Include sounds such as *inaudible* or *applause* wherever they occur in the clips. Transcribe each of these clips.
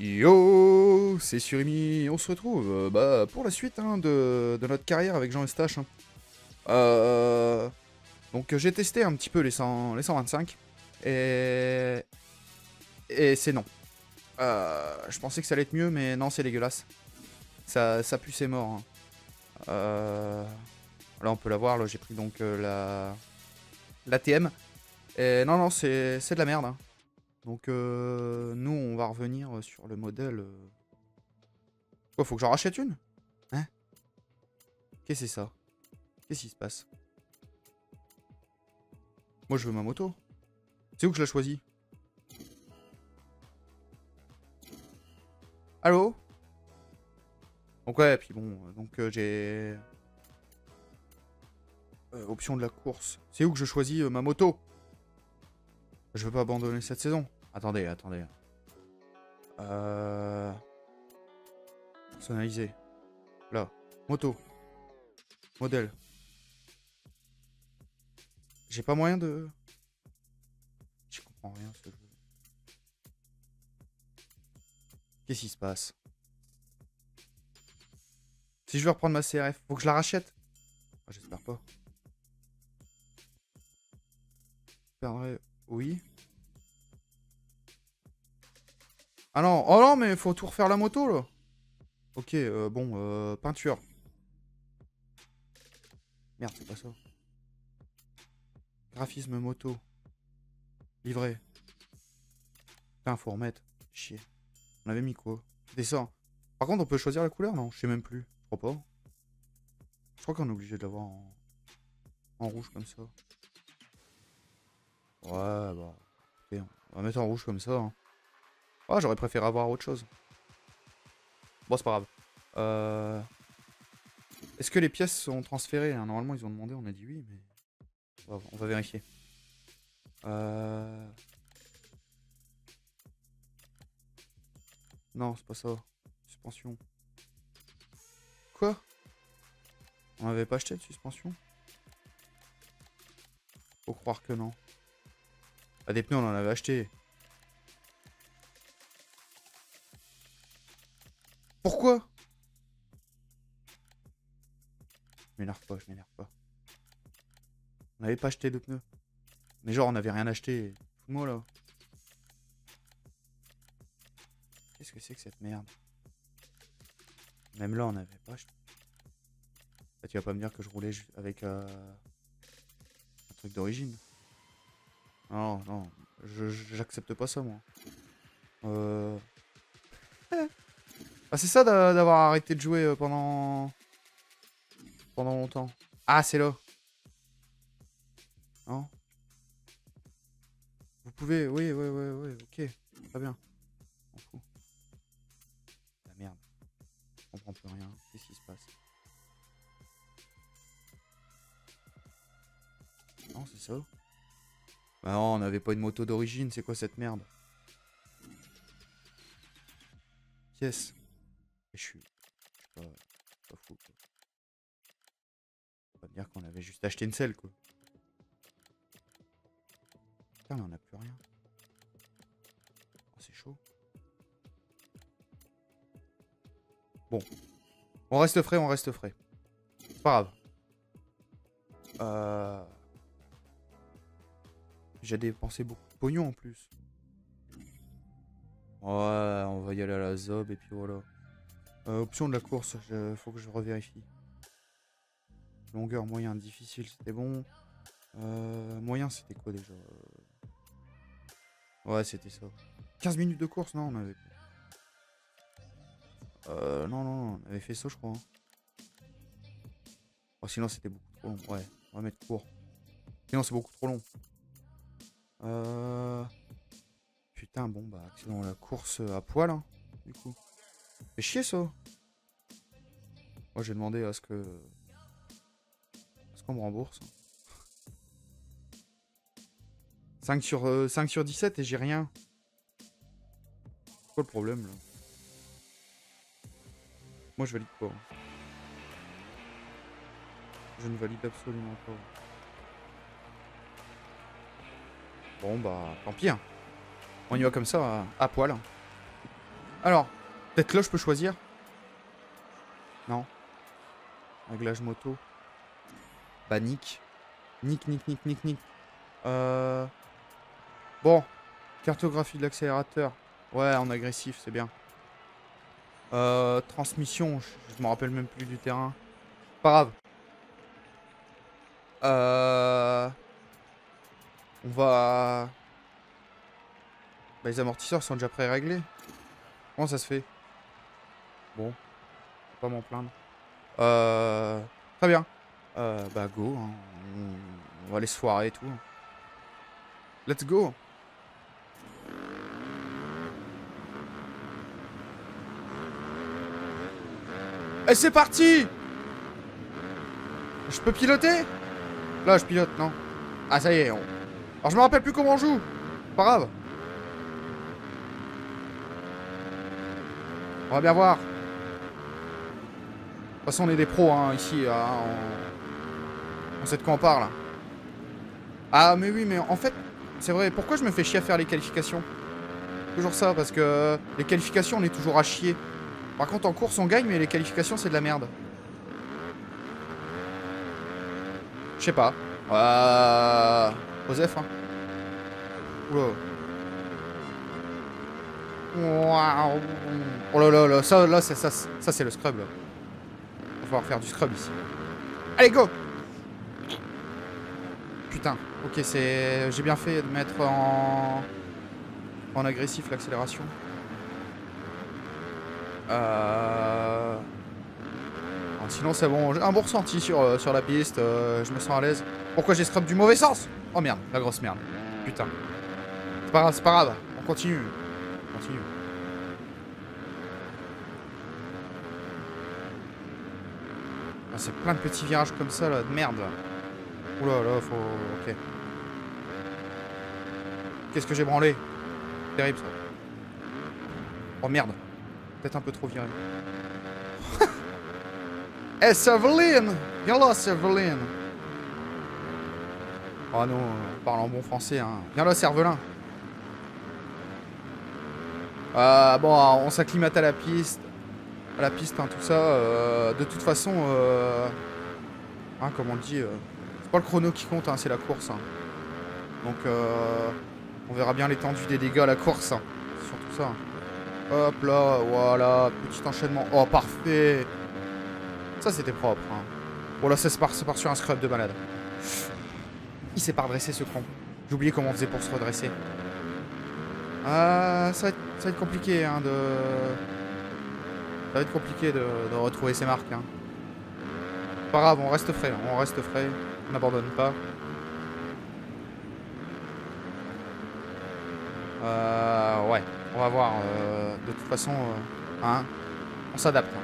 Yo, c'est Surimi, on se retrouve euh, bah, pour la suite hein, de, notre carrière avec Jean Eustache. hein. Euh, donc j'ai testé un petit peu les, 100 les 125 et, c'est non. Euh, je pensais que ça allait être mieux mais non c'est dégueulasse. Ça, ça pue c'est mort. hein. Euh, là on peut la voir, j'ai pris donc euh, la, la TM. Et non non c'est de la merde. Donc euh, nous on va revenir sur le modèle. euh. Quoi, faut que j'en rachète une? Hein? Qu'est-ce que c'est ça? Qu'est-ce qui se passe? Moi je veux ma moto. C'est où que je la choisis? Allô? Donc ouais, puis bon, euh, donc euh, j'ai... Option de la course. C'est où que je choisis ma moto? Je veux pas abandonner cette saison. Attendez, attendez. Euh... Personnaliser. Là. Moto. Modèle. J'ai pas moyen de... Je comprends rien ce jeu. Qu'est-ce qui se passe? Si je veux reprendre ma CRF, faut que je la rachète Ah, J'espère pas. Je. Oui. Ah non, oh non, mais faut tout refaire la moto là. Ok, euh, bon, euh, peinture. Merde, c'est pas ça. Graphisme moto. Livré. Putain, faut remettre. Chier. On avait mis quoi? Ça. Par contre, on peut choisir la couleur? Non, je sais même plus. Je crois pas. Je crois qu'on est obligé de l'avoir en rouge comme ça. Ouais, bah. écoutez, on va mettre en rouge comme ça. hein. Ah, j'aurais préféré avoir autre chose. Bon, c'est pas grave. Euh... Est-ce que les pièces sont transférées hein? Normalement, ils ont demandé, on a dit oui, mais... On va, vérifier. Euh... Non, c'est pas ça. Suspension. Quoi? On avait pas acheté de suspension? Faut croire que non. Ah, des pneus, on en avait acheté. Pourquoi? Je m'énerve pas, je m'énerve pas. On n'avait pas acheté de pneus. Mais genre, on n'avait rien acheté. Fous-moi là. Qu'est-ce que c'est que cette merde? Même là, on n'avait pas acheté. Ah, tu vas pas me dire que je roulais avec euh, un truc d'origine. Non, non, j'accepte pas ça, moi. Euh... Ah, c'est ça d'a- d'avoir arrêté de jouer euh, pendant... pendant longtemps. Ah, c'est là. Non Vous pouvez... Oui, oui, oui, oui, ok. Très bien. La merde. Je comprends plus rien. Qu'est-ce qui se passe? Non, c'est ça. Bah non, on n'avait pas une moto d'origine. C'est quoi cette merde? Yes. Je suis... pas, fou, quoi. Pas dire qu'on avait juste acheté une selle, quoi. Putain, mais on n'a plus rien. Oh, c'est chaud. Bon. On reste frais, on reste frais. Pas grave. J'ai dépensé beaucoup de pognon en plus. Ouais, on va y aller à la zob et puis voilà. Euh, option de la course, faut que je revérifie. Longueur moyen difficile, c'était bon. Euh, moyen, c'était quoi déjà Ouais, c'était ça. 15 minutes de course, non, on avait. Euh, non, non, non, on avait fait ça, je crois. hein. Oh, sinon, c'était beaucoup trop long. Ouais, on va mettre court. Sinon, c'est beaucoup trop long. Euh. Putain, bon, bah, accident la course à poil, hein, du coup. Fait chier ça. Moi, j'ai demandé à ce que. à ce qu'on me rembourse. 5 sur, euh, 5 sur 17 et j'ai rien. C'est quoi le problème là? Moi, je valide pas. Je ne valide absolument pas. Bon, bah, tant pis. hein. On y va comme ça, à, poil. Alors, peut-être là, je peux choisir? Non. Réglage moto. Bah, nick. Nick, nick, nick, nick, nick. Euh... Bon. Cartographie de l'accélérateur. Ouais, en agressif, c'est bien. Euh, transmission, je, je me rappelle même plus du terrain. Pas grave. Euh... On va... Bah, les amortisseurs sont déjà pré-réglés. Comment ça se fait? Bon. Pas m'en plaindre. Euh... Très bien. Euh, bah go. hein. On- va se foirer et tout. Let's go. Et c'est parti Je peux piloter? Là, je pilote, non? Ah, ça y est. Alors, je me rappelle plus comment on joue. Pas grave. On va bien voir. De toute façon, on est des pros, hein, ici. hein, on... sait de quoi on parle. Ah, mais oui, mais en fait, c'est vrai. Pourquoi je me fais chier à faire les qualifications? Toujours ça, parce que les qualifications, on est toujours à chier. Par contre, en course, on gagne, mais les qualifications, c'est de la merde. Je sais pas. Euh... Osef, hein. Oula. Waouh. Oh là là là, ça, là, c'est ça, ça c'est le scrub, là. Va falloir faire du scrub ici. Allez, go Putain, ok, c'est... J'ai bien fait de mettre en... En agressif l'accélération. Euh... sinon c'est bon, j'ai un bon ressenti sur, euh, sur la piste, euh, je me sens à l'aise. Pourquoi j'ai scrub du mauvais sens? Oh merde, la grosse merde. Putain. C'est pas grave, c'est pas grave, on continue. On continue. Ah, c'est plein de petits virages comme ça là, de merde. Oula là, faut... Ok. Qu'est-ce que j'ai branlé? Terrible ça. Oh merde. Peut-être un peu trop viré. *laughs* Eh, Viens là, Seveline Oh non, on parle en bon français, hein. Viens là, Cervelin Euh, bon, on s'acclimate à la piste. À la piste, hein, tout ça. euh, de toute façon, euh, hein, comme on dit, euh, c'est pas le chrono qui compte, hein, c'est la course. hein. Donc, euh, on verra bien l'étendue des dégâts à la course. surtout ça. Hop là, voilà, petit enchaînement. Oh, parfait. Ça, c'était propre. Bon, là, ça se ça part sur un scrub de malade. Il s'est pas redressé, ce con. J'ai oublié comment on faisait pour se redresser. Ah, ça va être, compliqué, hein, de... Ça va être compliqué de, retrouver ses marques, hein. Pas grave, on reste frais, on reste frais. On n'abandonne pas. Euh, ouais, on va voir. euh, de toute façon, euh, hein, on s'adapte. hein.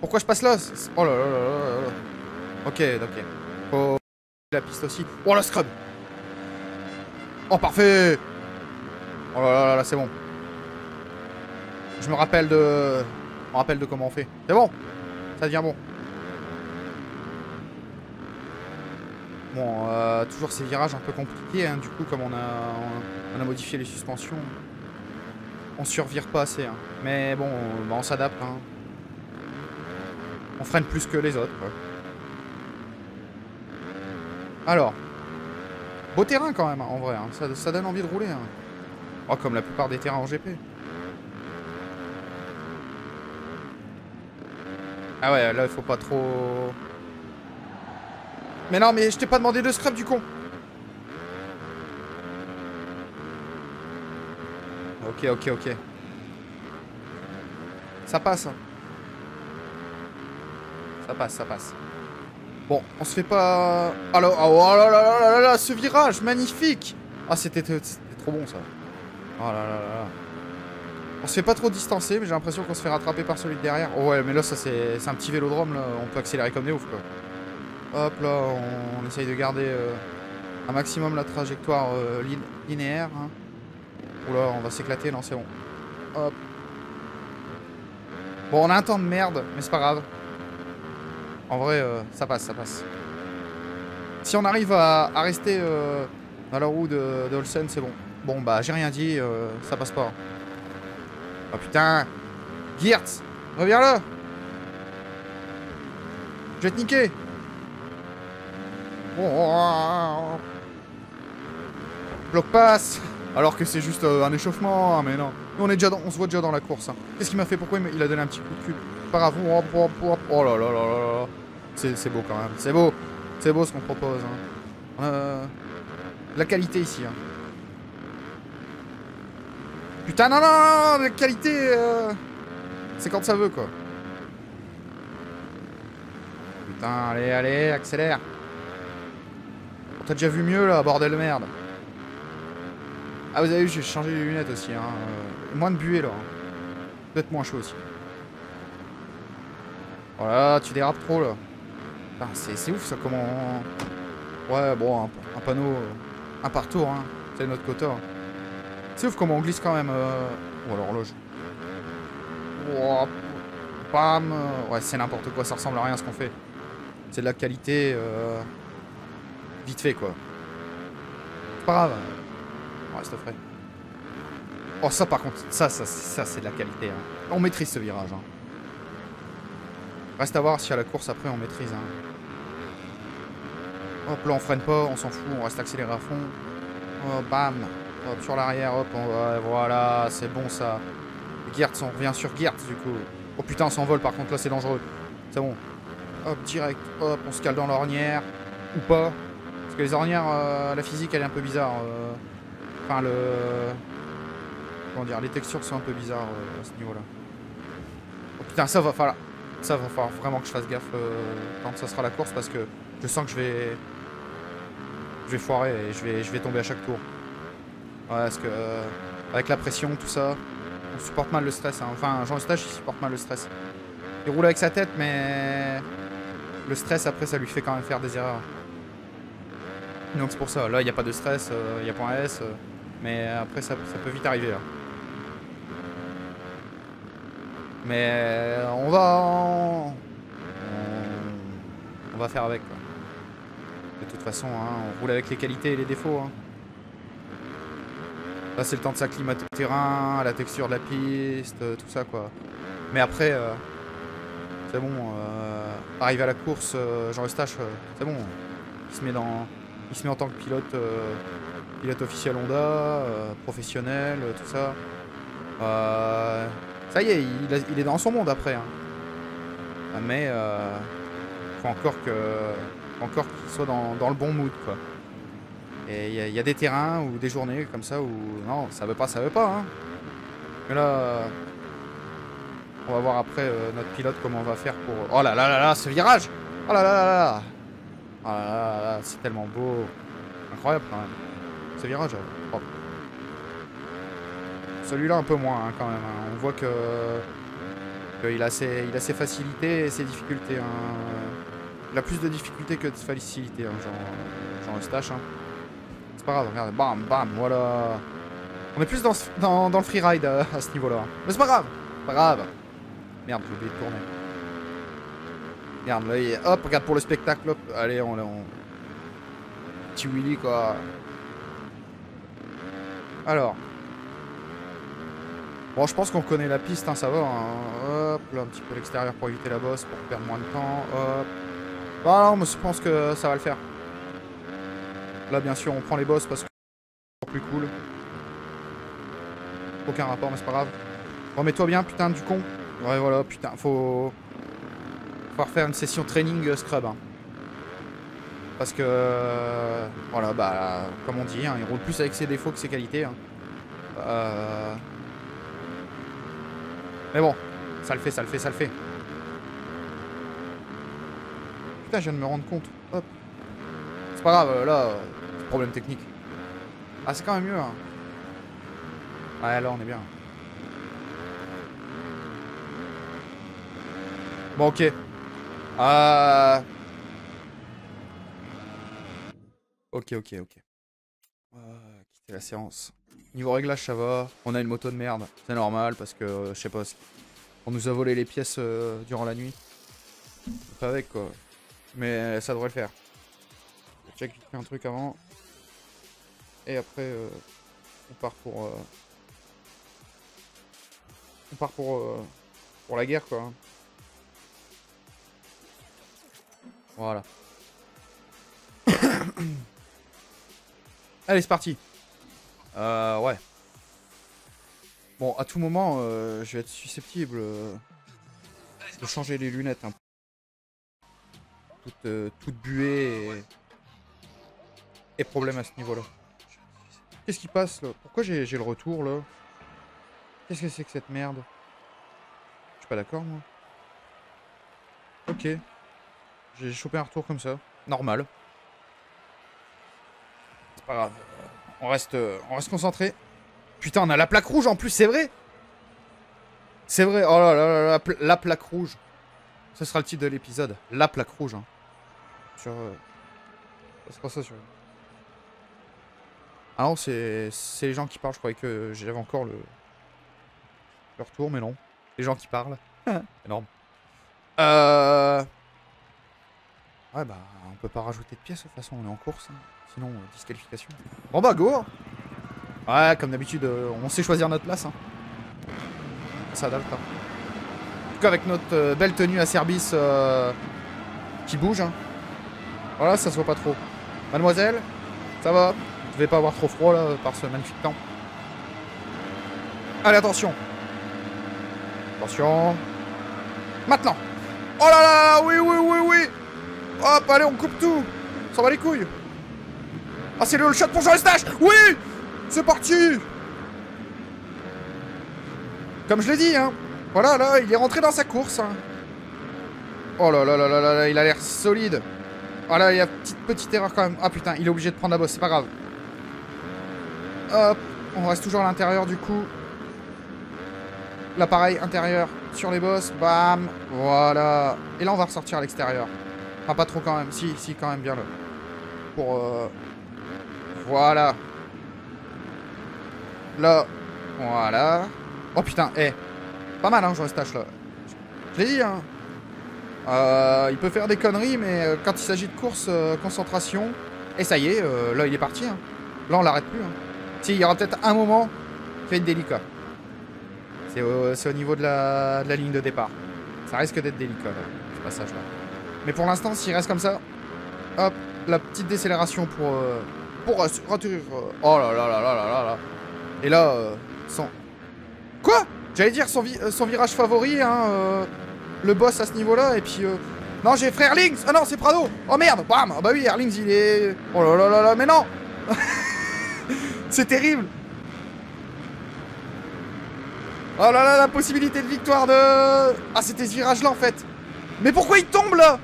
Pourquoi je passe là? Oh là là là là là. Ok, ok. Faut la piste aussi. Oh la scrub Oh parfait Oh là là là, là c'est bon. Je me rappelle de... Je me rappelle de comment on fait. C'est bon Ça devient bon. Bon, euh, toujours ces virages un peu compliqués, hein, du coup, comme on a, on, a modifié les suspensions. On survire pas assez, hein. Mais bon, bah, on s'adapte, hein. On freine plus que les autres, quoi. Alors. Beau terrain quand même, hein, en vrai. hein. Ça, donne envie de rouler. hein. Oh, comme la plupart des terrains en GP. Ah ouais, là, il faut pas trop... Mais non, mais je t'ai pas demandé de scrap, du con Ok, ok, ok. Ça passe. Ça passe, ça passe. Bon, on se fait pas... Alors, oh là là là là là là, ce virage, magnifique Ah, c'était trop bon, ça. Oh là là là. On se fait pas trop distancer, mais j'ai l'impression qu'on se fait rattraper par celui de derrière. Oh ouais, mais là, ça, c'est un petit vélodrome, là. On peut accélérer comme des ouf, quoi. Hop, là, on, essaye de garder euh, un maximum la trajectoire euh, lin- linéaire. Hein. Oula, on va s'éclater, non, c'est bon. Hop. Bon, on a un temps de merde, mais c'est pas grave. En vrai, euh, ça passe, ça passe. Si on arrive à, rester euh, dans la roue de, Olsen, c'est bon. Bon, bah, j'ai rien dit, euh, ça passe pas. Oh putain Geertz Reviens là Je vais te niquer oh, Bloc passe Alors que c'est juste un échauffement, hein, mais non. Nous, on, est déjà on se voit déjà dans la course. hein. Qu'est-ce qu'il m'a fait? Pourquoi il, a donné un petit coup de cul? Oh, oh, oh, oh là là là là là. C'est beau quand même. C'est beau. C'est beau ce qu'on propose. hein. De la qualité ici. hein. Putain, non, non, non, la qualité, euh, c'est quand ça veut, quoi. Putain, allez, allez, accélère. On t'a déjà vu mieux, là, bordel de merde. Ah, vous avez vu, j'ai changé les lunettes aussi, hein. euh, Moins de buée, là. hein. Peut-être moins chaud aussi. Voilà, tu dérapes trop, là. Putain, c'est ouf, ça, comment... Ouais, bon, un, panneau... euh, Un par tour, hein. C'est notre quota. hein. C'est ouf comment on glisse quand même. Euh... Oh l'horloge. Oh, bam. euh, Ouais, c'est n'importe quoi, ça ressemble à rien ce qu'on fait. C'est de la qualité. euh, Vite fait quoi. C'est pas grave. On reste frais. Oh ça par contre, ça, ça, ça c'est de la qualité. hein. On maîtrise ce virage. hein. Reste à voir si à la course après on maîtrise. hein. Hop là on freine pas, on s'en fout, on reste accéléré à fond. Oh bam. Hop, sur l'arrière, hop, on voilà, c'est bon ça. Geertz, on revient sur Geertz du coup. Oh putain, on s'envole par contre, là c'est dangereux. C'est bon. Hop, direct, hop, on se cale dans l'ornière. Ou pas. Parce que les ornières, euh, la physique elle est un peu bizarre. euh. Enfin, le. Comment dire, les textures sont un peu bizarres euh, à ce niveau-là. Oh putain, ça va falloir. Ça va falloir vraiment que je fasse gaffe euh, quand ça sera la course parce que je sens que je vais. Je vais foirer et je vais, je vais tomber à chaque tour. Ouais, parce que euh, avec la pression, tout ça, on supporte mal le stress. hein. Enfin, Jean Eustache, il supporte mal le stress. Il roule avec sa tête, mais le stress, après, ça lui fait quand même faire des erreurs. Donc c'est pour ça. Là, il n'y a pas de stress, euh, il y a point S, mais après, ça, ça peut vite arriver. là. Mais euh, on va, en- on, va faire avec. Quoi. De toute façon, hein, on roule avec les qualités et les défauts. hein. Là, c'est le temps de s'acclimater au terrain, la texture de la piste, euh, tout ça, quoi. Mais après, euh, c'est bon. Euh, arrivé à la course, euh, Jean Eustache, euh, c'est bon. Il se met dans, il se met en tant que pilote, euh, pilote officiel Honda, euh, professionnel, euh, tout ça. Ça y est, il, est dans son monde après. hein. Mais euh, faut encore que, encore qu'il soit dans, le bon mood, quoi. Et il y, a- des terrains ou des journées comme ça où non, ça veut pas, ça veut pas. Hein. Mais là, on va voir après euh, notre pilote comment on va faire pour. Oh là là là là, ce virage Oh là là là là Oh là là là là, c'est tellement beau, incroyable quand même. Ce virage. oh. Celui-là un peu moins hein, quand même. hein. On voit que qu'il a ses, il a ses facilités et ses difficultés. hein. Il a plus de difficultés que de facilités, hein, Jean, Jean Eustache. C'est pas grave, regarde, bam, bam, voilà. On est plus dans, le freeride euh, à ce niveau-là. Mais c'est pas grave, pas grave. Merde, j'ai oublié de tourner. Regarde, hop, regarde pour le spectacle, hop. Allez, on... on... Petit Willy, quoi. Alors. Bon, je pense qu'on connaît la piste, hein, ça va. hein. Hop, là, un petit peu l'extérieur pour éviter la bosse, pour perdre moins de temps. Hop. Bah non, je pense que ça va le faire. Là, bien sûr, on prend les bosses parce que c'est encore plus cool. Aucun rapport, mais c'est pas grave. Remets-toi bien, putain, du con. Ouais, voilà, putain, faut... Faut refaire une session training euh, scrub. hein. Parce que... euh, Voilà, bah, comme on dit, hein, il roule plus avec ses défauts que ses qualités. Euh... Mais bon, ça le fait, ça le fait, ça le fait. Putain, je viens de me rendre compte. Hop. C'est pas grave, euh, là, euh, problème technique. Ah, c'est quand même mieux. Hein. Ouais, là, on est bien. Bon, ok. Euh... Ok, ok, ok. Euh, quitter la séance. Niveau réglage, ça va. On a une moto de merde. C'est normal parce que, euh, je sais pas, on nous a volé les pièces euh, durant la nuit. Pas avec, quoi. Mais ça devrait le faire. Je check vite un truc avant. Et après, euh, on part pour... euh, part pour, euh, pour la guerre, quoi. Voilà. *coughs* *coughs* Allez, c'est parti. Euh, ouais. Bon, à tout moment, euh, je vais être susceptible euh, de changer les lunettes. Hein. Toute, euh, toute buée et... et problème à ce niveau-là. Qu'est-ce qui passe là? Pourquoi j'ai j'ai le retour là? Qu'est-ce que c'est que cette merde? Je suis pas d'accord moi. Ok. J'ai chopé un retour comme ça. Normal. C'est pas grave. On reste, on reste concentré. Putain, on a la plaque rouge en plus, c'est vrai C'est vrai, oh là là là, la, pla- la plaque rouge. Ce sera le titre de l'épisode. La plaque rouge. Hein. Sur... euh, C'est pas ça sur... Ah non, c'est les gens qui parlent. Je croyais que j'avais encore le... le retour, mais non. Les gens qui parlent. Énorme. Euh... Ouais, bah, on peut pas rajouter de pièces, de toute façon, on est en course. hein. Sinon, euh, disqualification. Bon bah, go Ouais, comme d'habitude, euh, on sait choisir notre place. Hein. Ça adapte. hein. En tout cas, avec notre euh, belle tenue à service qui bouge. hein. Voilà, ça se voit pas trop. Mademoiselle, ça va? Vous devez pas avoir trop froid, là, par ce magnifique temps. Allez, attention Attention Maintenant Oh là là, oui, oui, oui, oui Hop, allez, on coupe tout Ça va les couilles Ah, c'est le shot pour Jean Eustache Oui C'est parti Comme je l'ai dit, hein. Voilà, là, il est rentré dans sa course. hein. Oh là là là là là il a l'air solide. Ah là, il y a petite petite erreur quand même. Ah putain, il est obligé de prendre la bosse, c'est pas grave. Hop, on reste toujours à l'intérieur du coup. L'appareil intérieur sur les bosses, bam, voilà. Et là, on va ressortir à l'extérieur. Enfin, pas trop quand même, si, si, quand même bien là. Pour, euh... Voilà. Là, voilà. Oh putain, eh. Pas mal, hein, Jean Eustache, là. Je l'ai dit, hein. Euh, il peut faire des conneries, mais euh, quand il s'agit de course, euh, concentration. Et ça y est, euh, là, il est parti. hein. Là, on l'arrête plus. Hein. Si, il y aura peut-être un moment, fait délicat. C'est au, niveau de la, ligne de départ. Ça risque d'être délicat, là, ce passage-là. Mais pour l'instant, s'il reste comme ça, hop, la petite décélération pour, euh, pour ras- ratterrir. euh, oh là là là là là là. Et là, euh, son... Quoi? J'allais dire son, euh, virage favori, hein, euh, le boss à ce niveau-là, et puis... euh, Non, j'ai frère Erlings Ah non, c'est Prado! Oh merde! Bam! Ah bah oui, Erlings, il est... Oh là là là là, mais non! *laughs* C'est terrible! Oh là là, la possibilité de victoire de... Ah, c'était ce virage-là, en fait. Mais pourquoi il tombe, là?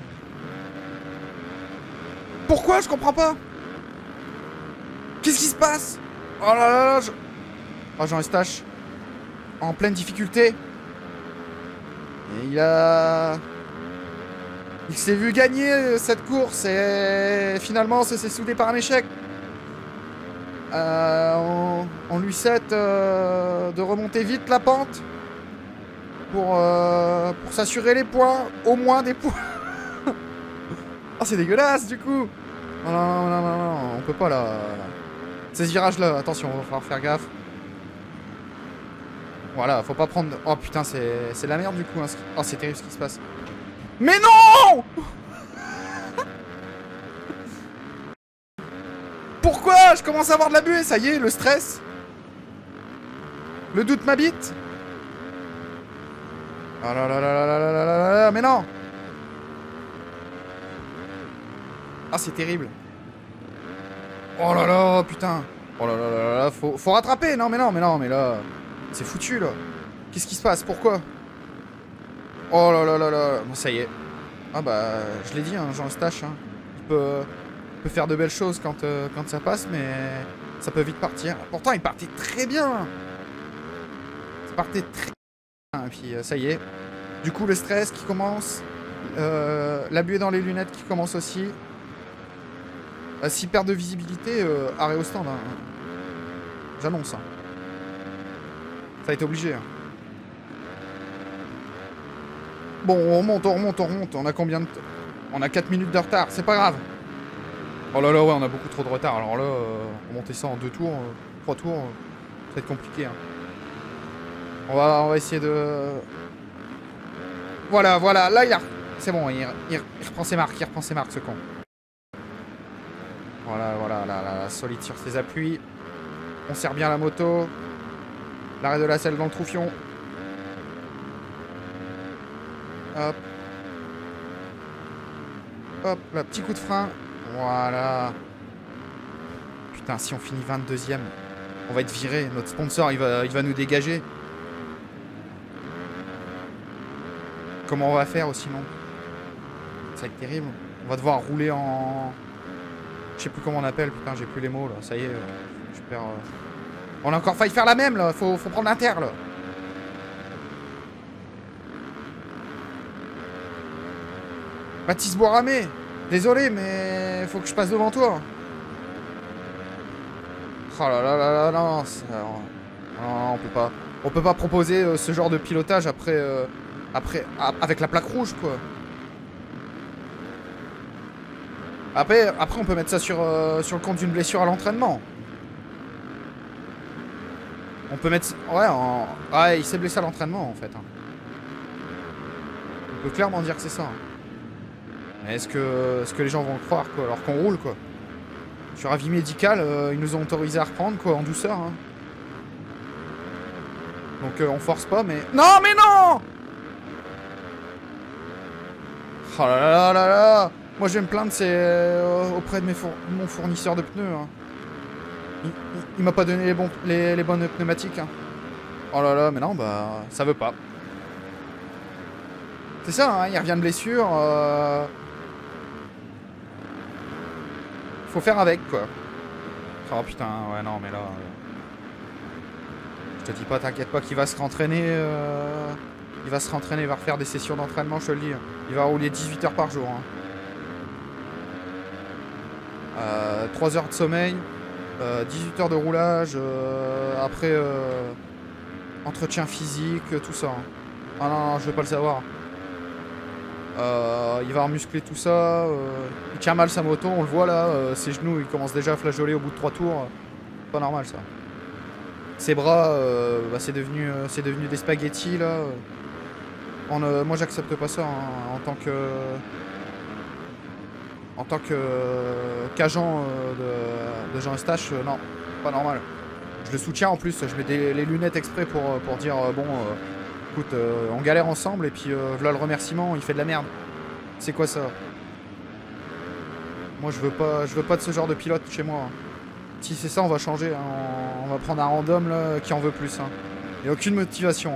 Pourquoi Je comprends pas Qu'est-ce qui se passe Oh là là là, je... Oh, Jean Eustache. En pleine difficulté. Et il a... Il s'est vu gagner euh, cette course et finalement ça s'est soudé par un échec. Euh, on, on lui souhaite euh, de remonter vite la pente pour, euh, pour s'assurer les points, au moins des points. Oh c'est dégueulasse du coup. Non, non, non, non, non, on peut pas là. C'est ce virage là, attention, on va falloir faire gaffe. Voilà, faut pas prendre... Oh putain, c'est la merde du coup. hein, Oh, c'est terrible ce qui se passe. Mais non *laughs* Pourquoi Je commence à avoir de la buée, ça y est, le stress. Le doute m'habite. Là là là là là là là là là là, mais non Ah, c'est terrible. Oh là là, putain. Oh là là là là, faut, rattraper. Non, mais non, mais non, mais là... C'est foutu, là. Qu'est-ce qui se passe? Pourquoi? Oh là là là là. Bon, ça y est. Ah bah, je l'ai dit, hein, Jean Eustache. Hein. Il peut, faire de belles choses quand, euh, quand ça passe, mais ça peut vite partir. Pourtant, il partait très bien. Ça partait très bien. Et puis, euh, ça y est. Du coup, le stress qui commence. euh, la buée dans les lunettes qui commence aussi. Euh, S'il perd de visibilité, euh, arrêt au stand. hein. J'annonce. hein. Ça a été obligé. hein. Bon, on remonte, on remonte, on remonte. On a combien de... t- On a 4 minutes de retard, c'est pas grave. Oh là là, ouais, on a beaucoup trop de retard. Alors là, euh, remonter ça en deux tours, euh, trois tours, euh, ça va être compliqué. hein. On va, on va essayer de... Voilà, voilà, là il a... C'est bon, il, il, reprend ses marques, il reprend ses marques ce con. Voilà, voilà, là, là, solide sur ses appuis. On serre bien la moto. L'arrêt de la selle dans le troufion. Hop. Hop, là, petit coup de frein. Voilà. Putain, si on finit 22ème, on va être viré. Notre sponsor, il va, il va nous dégager. Comment on va faire sinon Ça va être terrible. On va devoir rouler en... Je sais plus comment on appelle, putain, j'ai plus les mots, là. Ça y est, euh, je perds... Euh. On a encore failli faire la même, là. Faut, faut prendre l'inter, là. Baptiste Boiramé Désolé, mais faut que je passe devant toi. Oh là là là là, non, non, on peut pas. On peut pas proposer euh, ce genre de pilotage après, après, avec la plaque rouge, quoi. Après, on peut mettre ça sur, euh, sur le compte d'une blessure à l'entraînement. On peut mettre... Ouais, en... il s'est blessé à l'entraînement, en fait. Hein. On peut clairement dire que c'est ça. Hein. Est-ce que, est que les gens vont le croire, quoi, alors qu'on roule, quoi? Sur avis médical, euh, ils nous ont autorisé à reprendre, quoi, en douceur. Hein. Donc euh, on force pas, mais... Non, mais non Oh là là là là Moi je vais me plaindre, c'est euh, auprès de mes mon fournisseur de pneus. Hein. Il, m'a pas donné les, bons, les, bonnes pneumatiques. Hein. Oh là là, mais non, bah ça veut pas. C'est ça, hein, il revient de blessure. Euh... Faut faire avec, quoi. Oh putain, ouais, non, mais là... Euh, je te dis pas, t'inquiète pas qu'il va se rentraîner... Euh... Il va se rentraîner, il va refaire des sessions d'entraînement, je te le dis. Il va rouler 18 heures par jour. 3 hein. Euh, heures de sommeil, 18 euh, heures de roulage, euh, après entretien physique, tout ça. Hein. Ah non, je vais pas le savoir. il va remuscler tout ça. il tient mal sa moto, on le voit là. ses genoux, il commence déjà à flageoler au bout de 3 tours. Pas normal ça. Ses bras, bah, c'est devenu, des spaghettis là. Euh, moi, j'accepte pas ça hein, en tant que en tant que qu'agent euh, de, Jean Eustache, euh, non, pas normal. Je le soutiens en plus, je mets des, les lunettes exprès pour, dire bon, écoute, on galère ensemble et puis voilà le remerciement, il fait de la merde. C'est quoi ça? Moi, je veux pas, je veux pas de ce genre de pilote chez moi. Si c'est ça, on va changer. Hein. On, va prendre un random là, qui en veut plus. Hein. Et aucune motivation.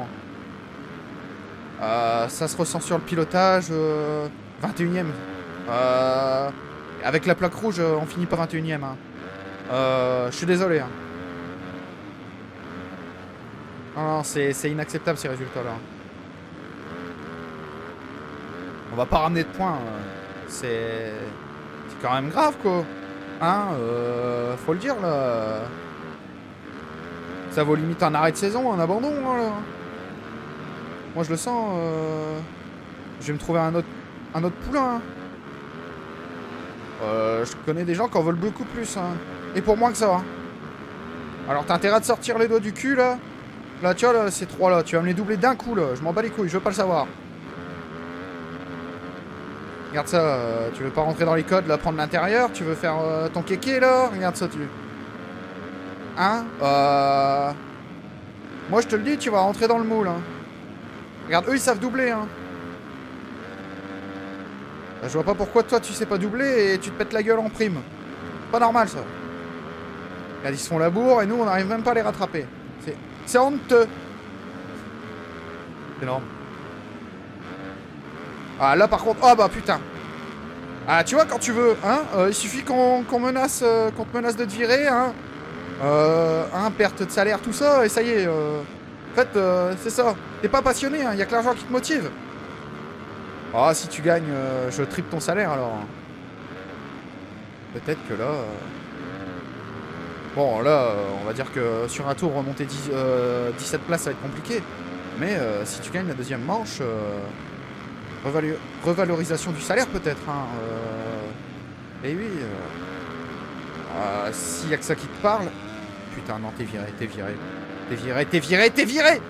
Euh, ça se ressent sur le pilotage. 21ème. Euh, euh, avec la plaque rouge, on finit par 21ème. Hein. je suis désolé. Hein. Non, c'est inacceptable ces résultats-là. On va pas ramener de points. C'est quand même grave, quoi. Hein Faut le dire, là. Ça vaut limite un arrêt de saison, un abandon, hein, là. Moi je le sens. Euh... Je vais me trouver un autre, un autre poulain. Hein. Euh, je connais des gens qui en veulent beaucoup plus. Hein. Et pour moi que ça. Hein. Alors t'as intérêt de sortir les doigts du cul là? Là tu vois là, ces trois là, tu vas me les doubler d'un coup là. Je m'en bats les couilles, je veux pas le savoir. Regarde ça, euh, tu veux pas rentrer dans les codes là, prendre l'intérieur, tu veux faire euh, ton kéké là? Regarde ça tu. Hein? Euh. Moi je te le dis, tu vas rentrer dans le moule hein. Regarde, eux ils savent doubler hein. Bah, je vois pas pourquoi toi tu sais pas doubler et tu te pètes la gueule en prime. Pas normal ça. Regarde, ils se font la et nous on n'arrive même pas à les rattraper. C'est honteux. Énorme. Ah là par contre, oh bah putain. Ah tu vois quand tu veux, hein, euh, il suffit qu'on menace, euh, qu'on te menace de te virer, hein. Euh, hein, perte de salaire, tout ça, et ça y est. En fait, c'est ça. T'es pas passionné, il hein, y a que l'argent qui te motive. Ah, si tu gagnes, euh, je triple ton salaire alors. Peut-être que là... Euh, bon, là, on va dire que sur un tour, remonter 17 places, ça va être compliqué. Mais si tu gagnes la deuxième manche, revalorisation du salaire peut-être. Hein, Et oui. S'il y a que ça qui te parle... Putain, non, t'es viré, t'es viré. T'es viré, t'es viré, t'es viré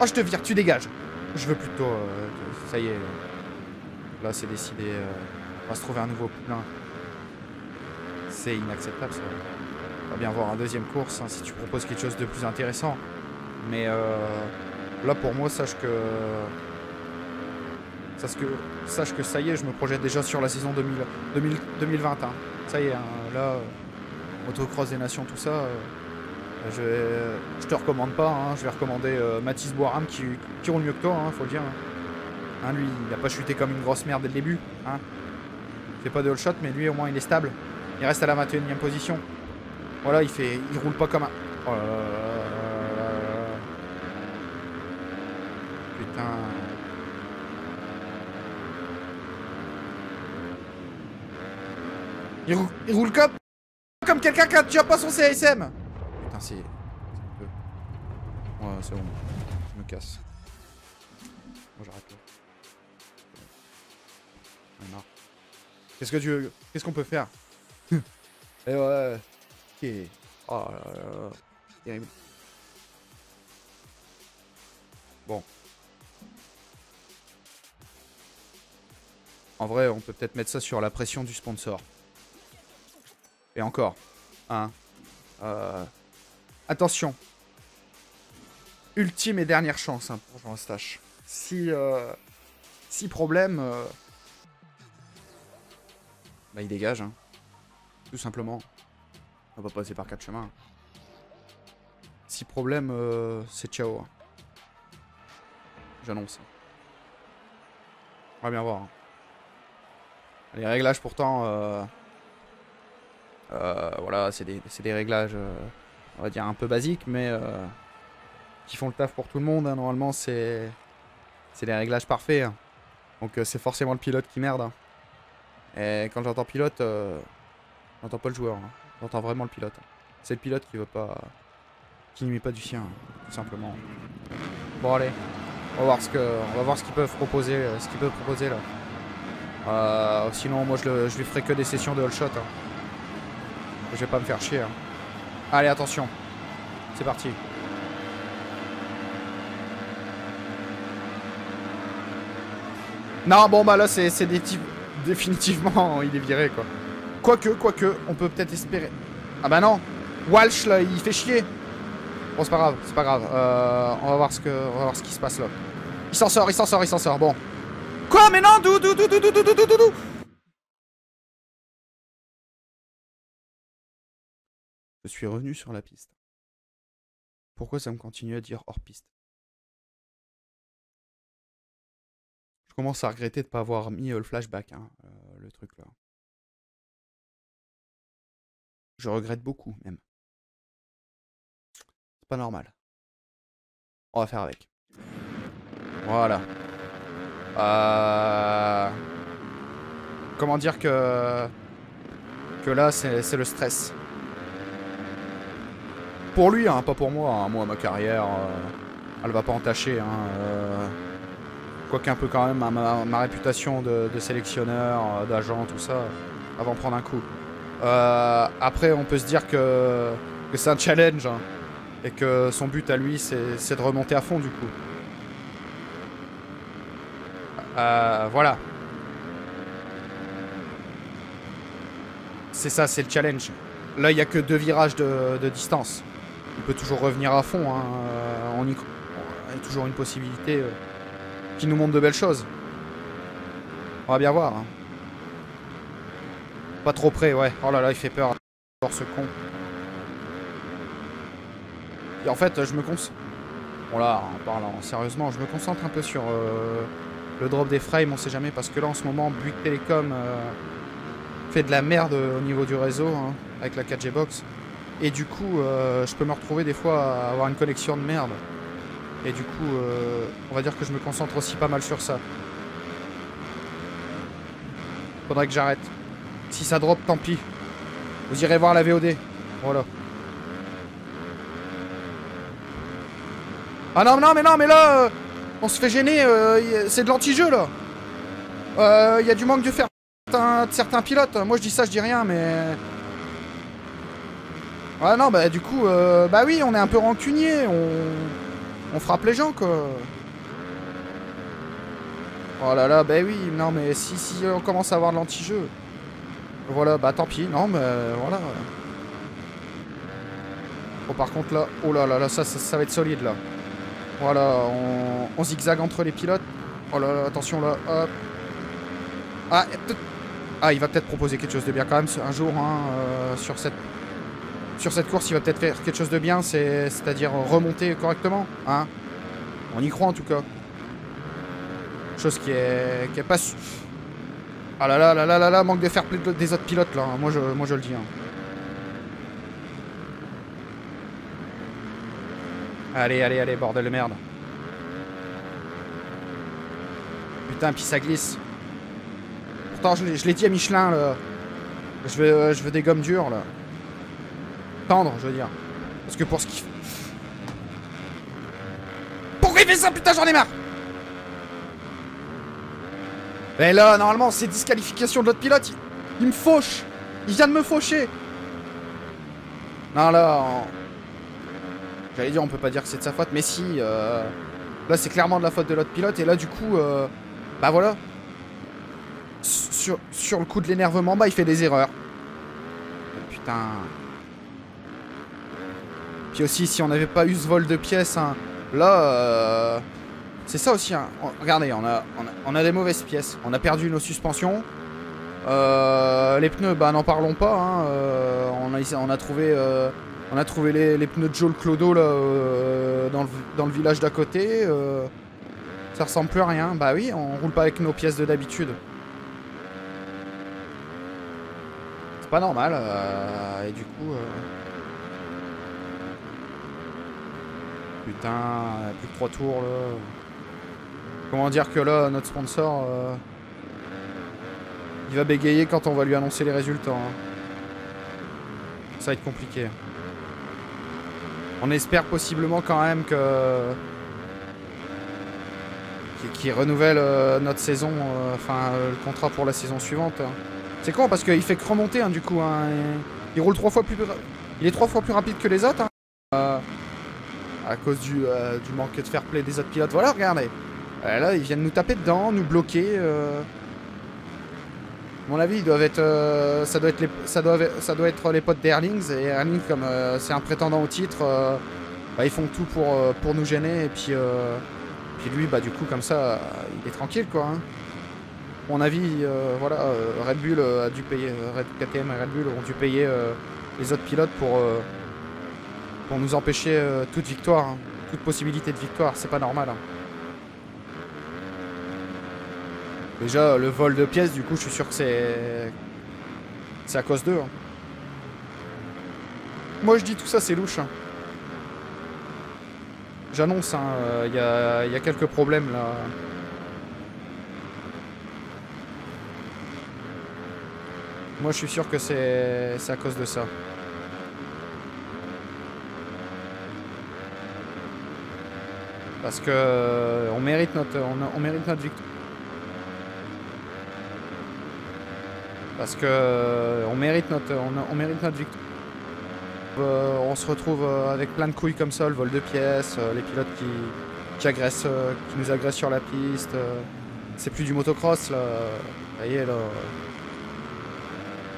Oh, je te vire, tu dégages. Je veux plutôt... Euh, ça y est. Là, c'est décidé. Euh, on va se trouver un nouveau plein. C'est inacceptable, ça. On va bien voir un deuxième course, hein, si tu proposes quelque chose de plus intéressant. Mais euh, là, pour moi, sache que... Sache que, ça y est, je me projette déjà sur la saison 2000, 2020. Hein. Ça y est, hein, là, autocross des nations, tout ça... Je, je te recommande pas, je vais recommander euh, Mathis Boiram qui, qui, roule mieux que toi, faut le dire. Hein, lui, il a pas chuté comme une grosse merde dès le début. Hein. Il fait pas de all shot, mais lui au moins il est stable. Il reste à la 21ème position. Voilà, il fait. il roule pas comme un. Putain. Il roule, comme, comme quelqu'un qui a déjà pas son CSM c'est... Ouais, c'est bon. Je me casse. Moi, j'arrête. Qu'est-ce que tu veux Qu'est-ce qu'on peut faire *laughs* Eh ouais. Ok. Oh là là. Terrible. Bon. En vrai, on peut peut-être mettre ça sur la pression du sponsor. Et encore. Hein. Euh... Attention. Ultime et dernière chance hein, pour Jean Eustache. Si, euh, si problème, euh, bah il dégage. Hein. Tout simplement. On va passer par quatre chemins. Si problème, euh, c'est ciao. Hein. J'annonce. On va bien voir. Les réglages pourtant... voilà, c'est des, des, réglages on va dire un peu basique, mais euh, qui font le taf pour tout le monde. Hein. Normalement, c'est les réglages parfaits. Hein. Donc euh, c'est forcément le pilote qui merde. Hein. Et quand j'entends pilote, euh, j'entends pas le joueur. J'entends vraiment le pilote. C'est le pilote qui veut pas, qui n'y met pas du sien, tout simplement. Bon allez, on va voir ce qu'ils peuvent proposer, ce qu'ils peuvent proposer là. sinon, moi je, je lui ferai que des sessions de all shot. Je vais pas me faire chier. Allez, attention. C'est parti. Non, bon, bah là, c'est définitivement, *laughs* il est viré, quoi. Quoique, quoique, on peut peut-être espérer. Ah bah non Walsh, là, il fait chier. Bon, c'est pas grave, c'est pas grave. Euh, on va voir ce que, on va voir ce qui se passe là. Il s'en sort, il s'en sort, il s'en sort. Bon. Quoi Mais non Dou, Je suis revenu sur la piste. Pourquoi ça me continue à dire hors piste? Je commence à regretter de ne pas avoir mis le flashback, hein, euh, le truc là. Je regrette beaucoup même. C'est pas normal. On va faire avec. Voilà. Euh... Comment dire que... Que là, c'est le stress. Pour lui, hein, pas pour moi. Hein. Moi, ma carrière, euh, elle va pas entacher. Hein, euh, Quoique un peu quand même, ma, réputation de, sélectionneur, euh, d'agent, tout ça, avant de prendre un coup. après, on peut se dire que, c'est un challenge. Hein, et que son but à lui, c'est de remonter à fond, du coup. voilà. C'est ça, c'est le challenge. Là, il n'y a que deux virages de distance il peut toujours revenir à fond. Hein. Euh, on y... Il y a toujours une possibilité euh, qui nous montre de belles choses. On va bien voir. Hein. Pas trop près, ouais. Oh là là, il fait peur. ce con. Et en fait, je me concentre... Bon là, en parlant sérieusement, je me concentre un peu sur euh, le drop des frames, on sait jamais, parce que là, en ce moment, Bouygues Telecom fait de la merde au niveau du réseau, hein, avec la 4G Box. Et du coup, euh, je peux me retrouver des fois à avoir une connexion de merde. Et du coup, euh, on va dire que je me concentre aussi pas mal sur ça. Faudrait que j'arrête. Si ça drop, tant pis. Vous irez voir la VOD. Voilà. Ah non, non, mais non, mais là, euh, on se fait gêner. c'est de l'anti-jeu, là. Il y a du manque de faire certains pilotes. Moi, je dis ça, je dis rien, mais... Ah non, bah du coup, euh, bah oui, on est un peu rancunier. On... On frappe les gens, quoi. Oh là là, bah oui, non, mais si, si on commence à avoir de l'anti-jeu. Voilà, bah tant pis, non, mais voilà. Oh, par contre, là, oh là là, là ça, ça, va être solide, là. Voilà, on, on zigzague entre les pilotes. Oh là là, attention, là, hop. Ah, ah, il va peut-être proposer quelque chose de bien quand même un jour hein, euh, sur cette sur cette course, il va peut-être faire quelque chose de bien, c'est-à-dire remonter correctement. Hein On y croit en tout cas. Chose qui est, qui est pas... Ah là là là là là là, manque de faire des autres pilotes là, moi je, moi je le dis. Hein. Allez, allez, allez, bordel de merde. Putain, puis ça glisse. Pourtant, je l'ai dit à Michelin, là. Je veux, je veux des gommes dures, là. Tendre, je veux dire. Parce que pour ce qu'il... Pourquoi il fait ça, putain, j'en ai marre Mais là, normalement, c'est disqualification de l'autre pilote. Il, me fauche. Il vient de me faucher. Non, là... J'allais dire, on peut pas dire que c'est de sa faute, mais si... Euh, là, c'est clairement de la faute de l'autre pilote. Et là, du coup... Euh, bah voilà. Sur, sur le coup de l'énervement, bah il fait des erreurs. Putain. Puis aussi, si on n'avait pas eu ce vol de pièces, hein, là, euh, c'est ça aussi. Hein. Regardez, on a, on a, des mauvaises pièces. On a perdu nos suspensions. Euh, les pneus, bah n'en parlons pas. Hein. Euh, on, a, on a trouvé, on a trouvé les, pneus de Joel Clodo là, dans, le, dans le village d'à côté. Ça ressemble plus à rien. Bah oui, on roule pas avec nos pièces de d'habitude. C'est pas normal. Et du coup... putain, plus que 3 tours là. Comment dire que là, notre sponsor... Euh, il va bégayer quand on va lui annoncer les résultats. Hein. Ça va être compliqué. On espère possiblement quand même que qui, renouvelle euh, notre saison, euh, enfin le contrat pour la saison suivante. Hein. C'est con parce qu'il fait que remonter hein, du coup. Il roule trois fois plus, il est trois fois plus rapide que les autres. À cause du, du, manque de fair play des autres pilotes. Voilà, regardez. là, ils viennent nous taper dedans, nous bloquer. À mon avis, ils doivent être, ça, doit être les, ça, doit, être les potes d'Erlings. Et Erlings, comme c'est un prétendant au titre, bah, ils font tout pour, nous gêner. Et puis, lui, bah du coup, comme ça, il est tranquille, quoi. Hein. Mon avis, euh, voilà, euh, Red Bull euh, a dû payer, Red KTM et Red Bull ont dû payer les autres pilotes pour, pour nous empêcher toute victoire, hein. toute possibilité de victoire. C'est pas normal. Hein. Déjà, le vol de pièces, du coup, je suis sûr que c'est. C'est à cause d'eux. Moi, je dis tout ça, c'est louche. J'annonce, il hein, euh, y, a, quelques problèmes là. Moi je suis sûr que c'est à cause de ça. Parce que euh, on mérite notre on, mérite notre victoire. Parce que euh, on mérite notre on mérite notre victoire. Euh, on se retrouve euh, avec plein de couilles comme ça, le vol de pièces, euh, les pilotes qui, qui, agressent, qui nous agressent sur la piste. c'est plus du motocross là. Vous voyez là.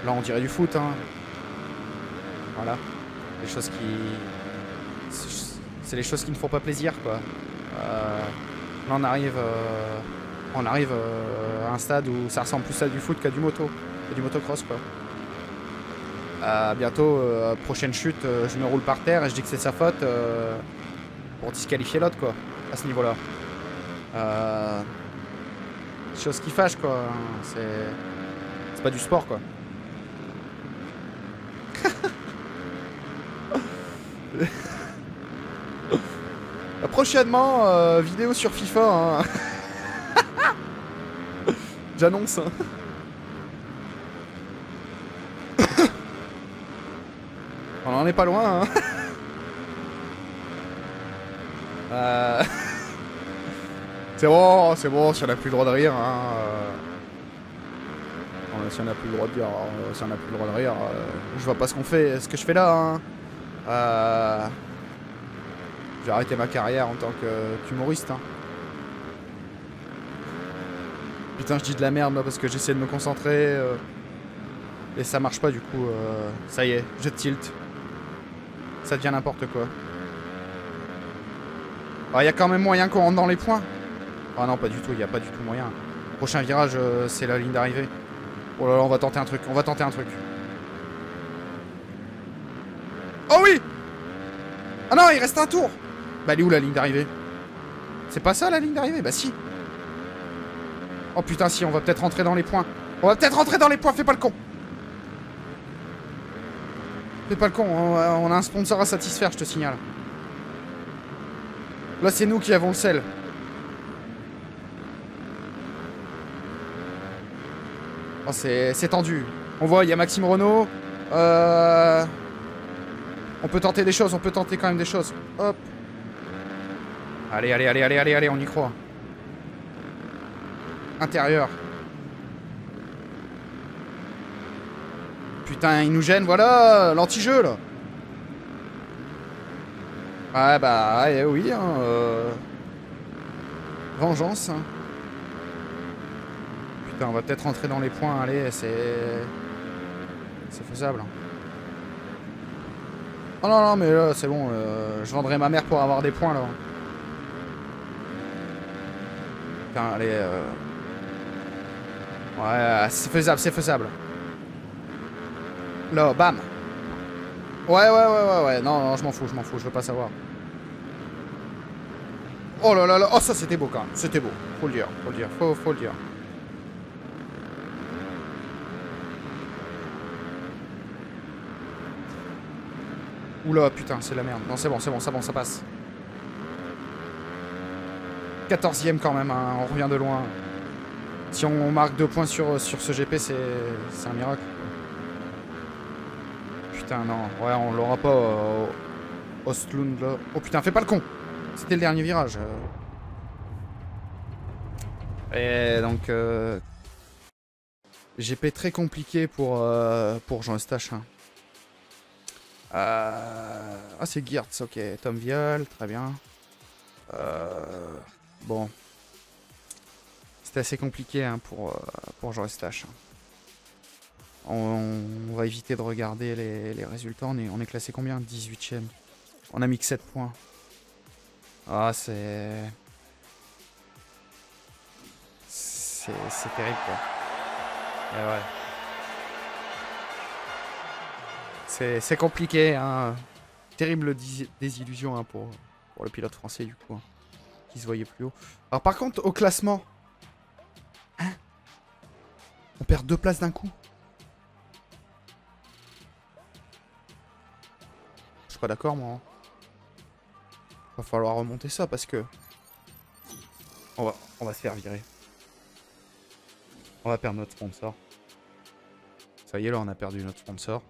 Là on dirait du foot hein. Voilà. Les choses qui. C'est les choses qui ne font pas plaisir quoi. Là on arrive. on arrive à un stade où ça ressemble plus à du foot qu'à du moto. du motocross quoi bientôt, euh, prochaine chute, euh, je me roule par terre et je dis que c'est sa faute euh, pour disqualifier l'autre, quoi, à ce niveau-là. chose qui fâche, quoi. C'est. C'est pas du sport, quoi. *laughs* Prochainement, vidéo sur FIFA. Hein. *laughs* J'annonce. Hein. *coughs* On en est pas loin, hein. *laughs* euh... *laughs* C'est bon, c'est bon, si on a plus le droit de rire, hein. Euh. si on a plus le droit de dire, euh, si on plus le droit de rire, euh, je vois pas ce qu'on fait, ce que je fais là, hein. Je vais arrêter ma carrière en tant qu'humoriste. Hein. Putain, je dis de la merde là parce que j'essaie de me concentrer. euh, et ça marche pas du coup. euh, ça y est, je tilt. Ça devient n'importe quoi. Ah, il y a quand même moyen qu'on rentre dans les points. Ah non, pas du tout, il n'y a pas du tout moyen. Prochain virage, euh, c'est la ligne d'arrivée. Oh là là, on va tenter un truc, on va tenter un truc. Oh oui Ah non, il reste un tour Bah elle est où la ligne d'arrivée? C'est pas ça la ligne d'arrivée? Bah si. Oh putain si, on va peut-être rentrer dans les points. On va peut-être rentrer dans les points, fais pas le con Fais pas le con, on a, un sponsor à satisfaire, je te signale. Là c'est nous qui avons le sel. Oh, c'est tendu. On voit, il y a Maxime Renault. Euh... On peut tenter des choses, on peut tenter quand même des choses. Hop. Allez, allez, allez, allez, allez, allez, on y croit. Intérieur. Putain, il nous gêne, voilà, l'anti-jeu, là. Ouais, bah, ouais, oui, hein, euh... Vengeance, hein. Putain, on va peut-être rentrer dans les points, allez, c'est... C'est faisable. hein. Oh non, non, mais là, c'est bon, euh, je vendrai ma mère pour avoir des points, là. Allez, euh... Ouais, c'est faisable, c'est faisable. Là, bam Ouais, ouais, ouais, ouais, ouais, non, non, je m'en fous, je m'en fous, je veux pas savoir. Oh là là là, oh ça c'était beau quand même, c'était beau, faut le dire, faut le dire, faut, faut le dire. Oula, putain, c'est la merde. Non, c'est bon, c'est bon, ça bon, ça passe. 14ème quand même, hein, on revient de loin. Si on marque deux points sur, sur ce GP, c'est un miracle. Putain, non, ouais, on l'aura pas euh, au Ostlund là. Oh putain, fais pas le con C'était le dernier virage. euh. Et donc, euh, GP très compliqué pour, euh, pour Jean Eustache. hein. Euh, Ah, c'est Geertz, ok. Tom Viol, très bien. Euh, Bon. C'était assez compliqué hein, pour, euh, pour Jean Eustache. On, va éviter de regarder les, les résultats. On est, on est classé combien? 18ème. On a mis que 7 points. Ah, c'est. C'est terrible, quoi. Et ouais. C'est compliqué, hein. Terrible désillusion hein, pour, pour le pilote français, du coup. Qui se voyait plus haut. Alors, par contre, au classement. Hein On perd deux places d'un coup. Je suis pas d'accord, moi. hein. Va falloir remonter ça parce que. On va, on va se faire virer. On va perdre notre sponsor. Ça y est, là, on a perdu notre sponsor.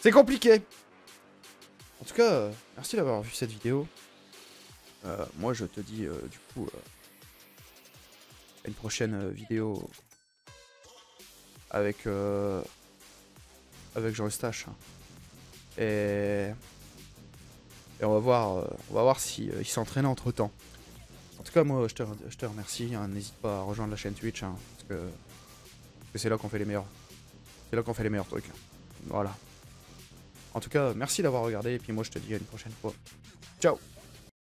C'est compliqué. En tout cas, euh, merci d'avoir vu cette vidéo. Euh, moi, je te dis, euh, du coup, une prochaine vidéo avec avec Jean Eustache. Et et on va voir, on va voir si il s'entraîne entre temps. En tout cas, moi, je te, je te remercie. hein. N'hésite pas à rejoindre la chaîne Twitch, hein, parce que c'est là qu'on fait les meilleurs, c'est là qu'on fait les meilleurs trucs. Voilà. En tout cas, merci d'avoir regardé, et puis moi, je te dis à une prochaine fois. Ciao